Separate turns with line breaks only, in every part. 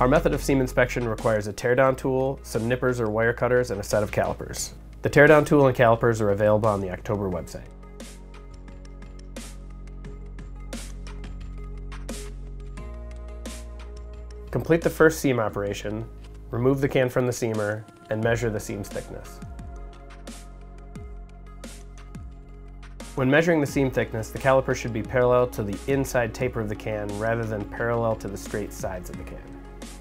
Our method of seam inspection requires a teardown tool, some nippers or wire cutters, and a set of calipers. The teardown tool and calipers are available on the Oktober website. Complete the first seam operation, remove the can from the seamer, and measure the seam's thickness. When measuring the seam thickness, the caliper should be parallel to the inside taper of the can rather than parallel to the straight sides of the can.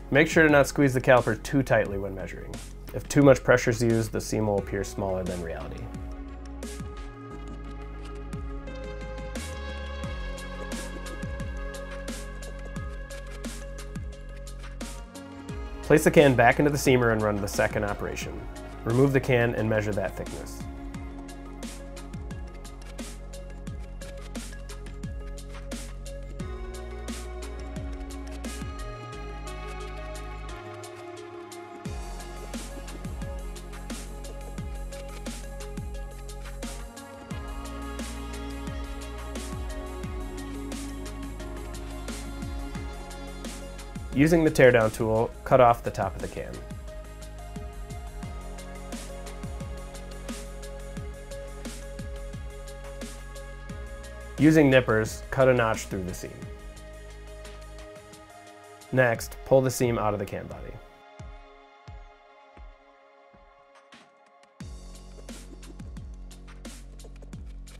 Make sure to not squeeze the caliper too tightly when measuring. If too much pressure is used, the seam will appear smaller than reality. Place the can back into the seamer and run the second operation. Remove the can and measure that thickness. Using the teardown tool, cut off the top of the can. Using nippers, cut a notch through the seam. Next, pull the seam out of the can body.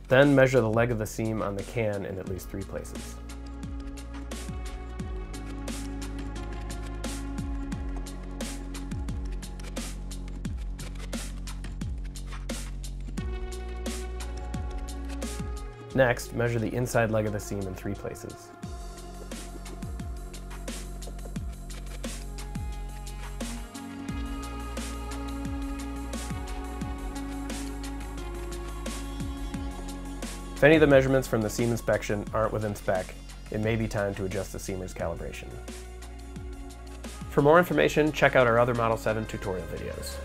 Then measure the leg of the seam on the can in at least three places. Next, measure the inside leg of the seam in three places. If any of the measurements from the seam inspection aren't within spec, it may be time to adjust the seamer's calibration. For more information, check out our other Model 7 tutorial videos.